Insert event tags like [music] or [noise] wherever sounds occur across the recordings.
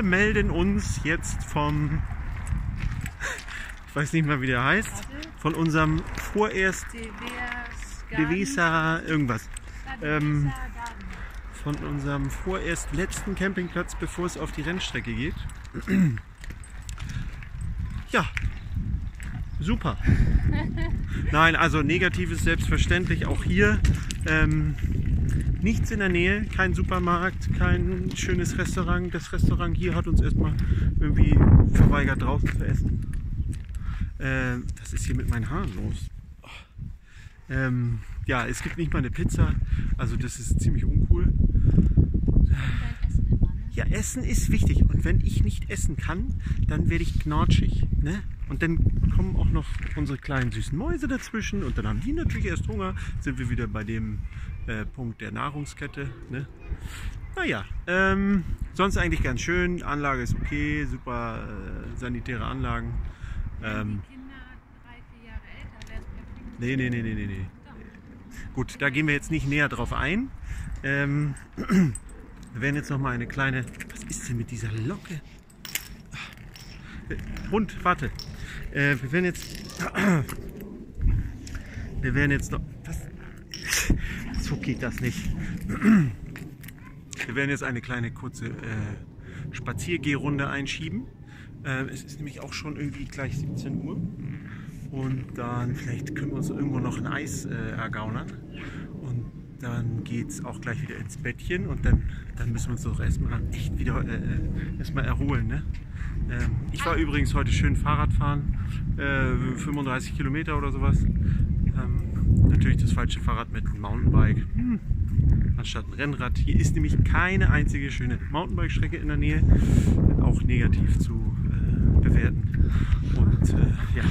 Wir melden uns jetzt vom, ich weiß nicht mal wie der heißt, von unserem vorerst Devesa irgendwas. Ähm, von unserem vorerst letzten Campingplatz, bevor es auf die Rennstrecke geht. Ja, super. [laughs] Nein, also negativ ist selbstverständlich auch hier. Ähm, nichts in der Nähe, kein Supermarkt, kein schönes Restaurant. Das Restaurant hier hat uns erstmal irgendwie verweigert, draußen zu essen. Äh, was ist hier mit meinen Haaren los? Ähm, ja, es gibt nicht mal eine Pizza, also das ist ziemlich uncool. Ja, Essen ist wichtig. Und wenn ich nicht essen kann, dann werde ich knatschig. Ne? Und dann kommen auch noch unsere kleinen süßen Mäuse dazwischen. Und dann haben die natürlich erst Hunger. Sind wir wieder bei dem äh, Punkt der Nahrungskette. Ne? Naja, ähm, sonst eigentlich ganz schön. Anlage ist okay, super äh, sanitäre Anlagen. Ähm, nee, nee, nee, nee, nee, nee. Gut, da gehen wir jetzt nicht näher drauf ein. Ähm, [clears throat] wir werden jetzt noch mal eine kleine. Was ist denn mit dieser Locke? Hund, warte. Äh, wir werden jetzt. [clears throat] Wir werden jetzt noch. Was? So geht das nicht. Wir werden jetzt eine kleine kurze äh, Spaziergehrunde einschieben. Äh, es ist nämlich auch schon irgendwie gleich 17 Uhr. Und dann vielleicht können wir uns irgendwo noch ein Eis äh, ergaunern. Und dann geht es auch gleich wieder ins Bettchen und dann, dann müssen wir uns doch erstmal echt wieder äh, äh, erstmal erholen. Ne? Ähm, ich war übrigens heute schön Fahrrad fahren, äh, 35 Kilometer oder sowas. Natürlich das falsche Fahrrad mit Mountainbike. Hm. Anstatt ein Rennrad. Hier ist nämlich keine einzige schöne Mountainbike-Strecke in der Nähe. Auch negativ zu äh, bewerten. Und äh, ja.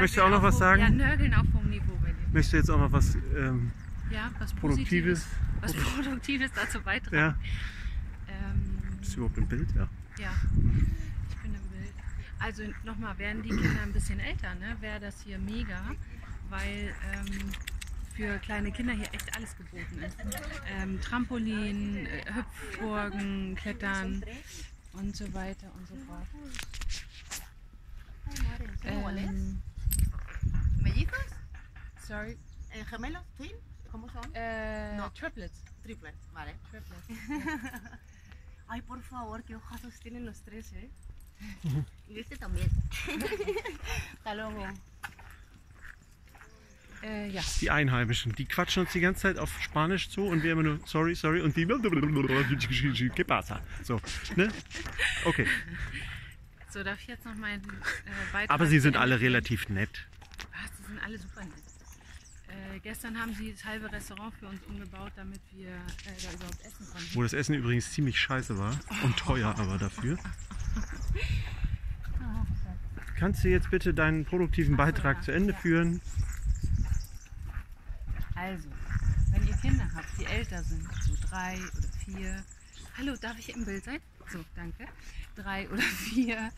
Möchtest du auch noch was sagen? Ja, nörgeln auch vom Niveau. Möchtest du jetzt auch noch was ähm, Ja, was Produktives? Was Produktives dazu beitragen. Ja. Ähm, Bist du überhaupt im Bild? Ja. ja, ich bin im Bild. Also nochmal, werden die Kinder ein bisschen älter, ne, wäre das hier mega, weil ähm, für kleine Kinder hier echt alles geboten ist. Ähm, Trampolin, äh, Hüpfburgen, Klettern und so weiter und so fort. Ähm, sorry, Eh, ¿Gemelos? ¿Twin? ¿Cómo son? äh, No. Triplets. Triples, vale. Triplets. [laughs] Ay, por favor, qué ojazos tienen los tres, ¿eh? [laughs] y este también. [laughs] Hasta luego. Äh, ja. Die Einheimischen, die quatschen uns die ganze Zeit auf Spanisch zu und wir immer nur sorry, sorry und die [laughs] ¿Qué pasa? So, ne? Okay. So, darf ich jetzt noch meinen äh, Beitrag Aber sie sind alle relativ nett. Was, die sind alle super nett. Äh, gestern haben sie das halbe Restaurant für uns umgebaut, damit wir äh, da überhaupt essen konnten. Wo das Essen übrigens ziemlich scheiße war und teuer aber dafür. [laughs] Kannst du jetzt bitte deinen produktiven Beitrag zu Ende führen? Also, wenn ihr Kinder habt, die älter sind, so drei oder vier. Hallo, darf ich im Bild sein? So, danke. Drei oder [laughs] vier.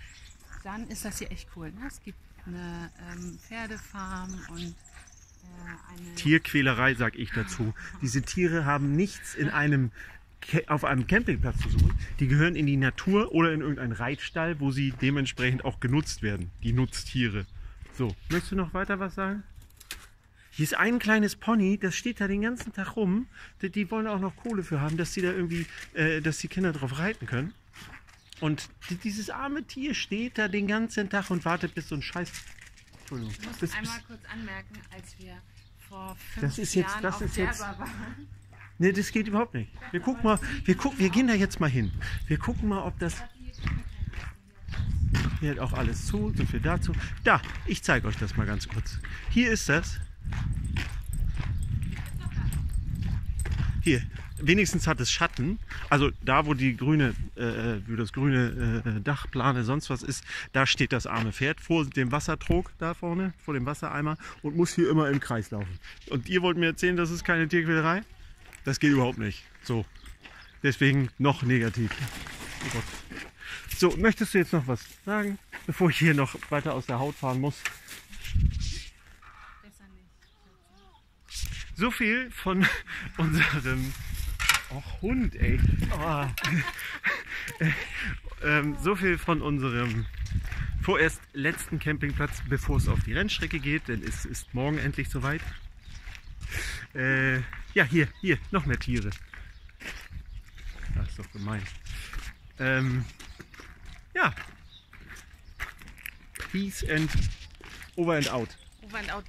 Dann ist das hier echt cool. Ne? Es gibt eine ähm, Pferdefarm und äh, eine. Tierquälerei, sag ich dazu. Diese Tiere haben nichts in einem auf einem Campingplatz zu suchen. Die gehören in die Natur oder in irgendeinen Reitstall, wo sie dementsprechend auch genutzt werden. Die Nutztiere. So, möchtest du noch weiter was sagen? Hier ist ein kleines Pony, das steht da den ganzen Tag rum. Die, die wollen auch noch Kohle für haben, dass sie da irgendwie, äh, dass die Kinder drauf reiten können. Und die, dieses arme Tier steht da den ganzen Tag und wartet bis so ein Scheiß. Entschuldigung. Ich muss Bis- einmal bis- kurz anmerken, als wir vor fünf Das ist jetzt- Jahren das auf ist jetzt- waren. Nee, das geht überhaupt nicht. Wir gucken mal, wir, gucken, wir gehen da jetzt mal hin. Wir gucken mal, ob das. Hier hat auch alles zu, so viel dazu. Da, ich zeige euch das mal ganz kurz. Hier ist das. Hier, wenigstens hat es Schatten. Also da, wo die grüne, äh, wo das grüne äh, Dachplane sonst was ist, da steht das arme Pferd vor dem Wassertrog da vorne, vor dem Wassereimer und muss hier immer im Kreis laufen. Und ihr wollt mir erzählen, das ist keine Tierquälerei? Das geht überhaupt nicht. So. Deswegen noch negativ. Oh Gott. So, möchtest du jetzt noch was sagen, bevor ich hier noch weiter aus der Haut fahren muss? Besser nicht. So viel von [laughs] unserem Och, Hund, ey. Oh. [laughs] ähm, so viel von unserem vorerst letzten Campingplatz, bevor es auf die Rennstrecke geht, denn es ist morgen endlich soweit. Äh, ja, hier, hier, noch mehr Tiere. Das ist doch gemein. Ähm, ja. Peace and over and out. Over and out.